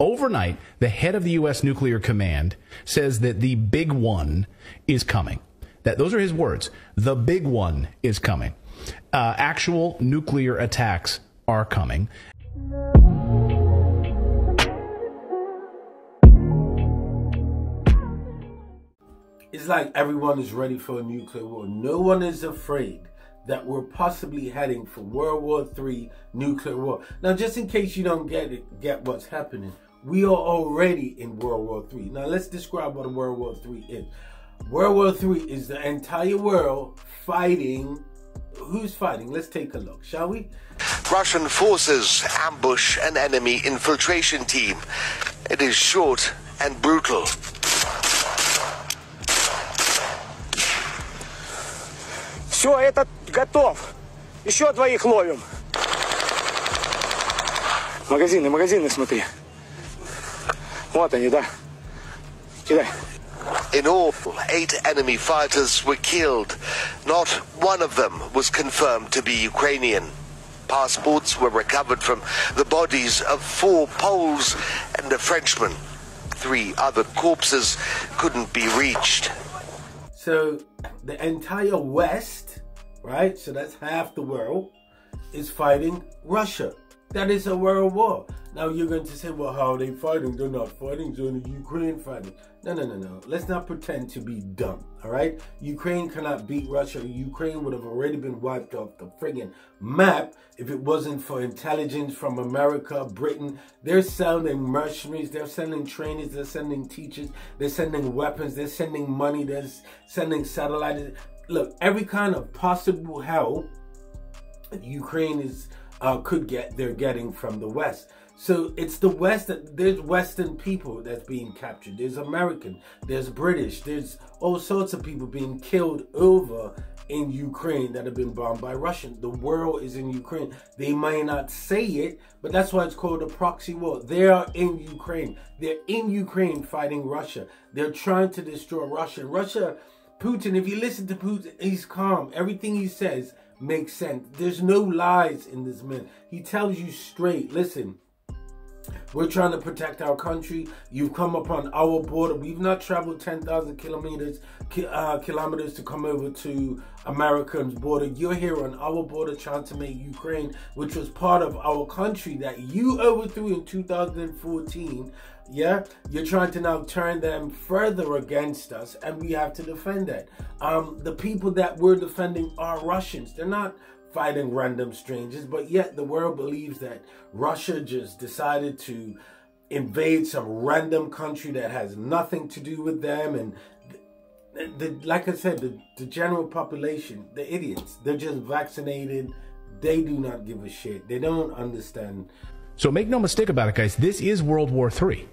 Overnight, the head of the U.S. Nuclear Command says that the big one is coming. That those are his words. The big one is coming. Uh, actual nuclear attacks are coming. It's like everyone is ready for a nuclear war. No one is afraid that we're possibly heading for World War III nuclear war. Now, just in case you don't get it, get what's happening, we are already in World War III. Now, let's describe what a World War III is. World War III is the entire world fighting. Who's fighting? Let's take a look, shall we? Russian forces ambush an enemy infiltration team. It is short and brutal. Все, этот готов. Еще двоих ловим. Магазины, магазины смотри. More than you got. You. In all, eight enemy fighters were killed. Not one of them was confirmed to be Ukrainian. Passports were recovered from the bodies of four Poles and a Frenchman. Three other corpses couldn't be reached. So the entire West, right? So that's half the world, is fighting Russia. That is a world war. Now you're going to say, well, how are they fighting? They're not fighting, it's only Ukraine fighting. No, no, no, no. Let's not pretend to be dumb, all right? Ukraine cannot beat Russia. Ukraine would have already been wiped off the friggin' map if it wasn't for intelligence from America, Britain. They're sending mercenaries, they're sending trainers, they're sending teachers, they're sending weapons, they're sending money, they're sending satellites. Look, every kind of possible help Ukraine is uh, could get, they're getting from the West. So it's the West that there's Western people that's being captured. There's American, there's British, there's all sorts of people being killed over in Ukraine that have been bombed by Russians. The world is in Ukraine. They may not say it, but that's why it's called a proxy war. They are in Ukraine. They're in Ukraine fighting Russia. They're trying to destroy Russia. Russia, Putin, if you listen to Putin, he's calm. Everything he says makes sense. There's no lies in this man. He tells you straight, listen, we're trying to protect our country. You've come upon our border. We've not traveled 10,000 kilometers uh, kilometers to come over to America's border. You're here on our border trying to make Ukraine, which was part of our country that you overthrew in 2014. Yeah, you're trying to now turn them further against us, and we have to defend that. Um, the people that we're defending are Russians. They're not fighting random strangers, but yet the world believes that Russia just decided to invade some random country that has nothing to do with them and the, the, like I said, the, the general population, the idiots, they're just vaccinated. They do not give a shit. They don't understand. So make no mistake about it, guys. This is World War III.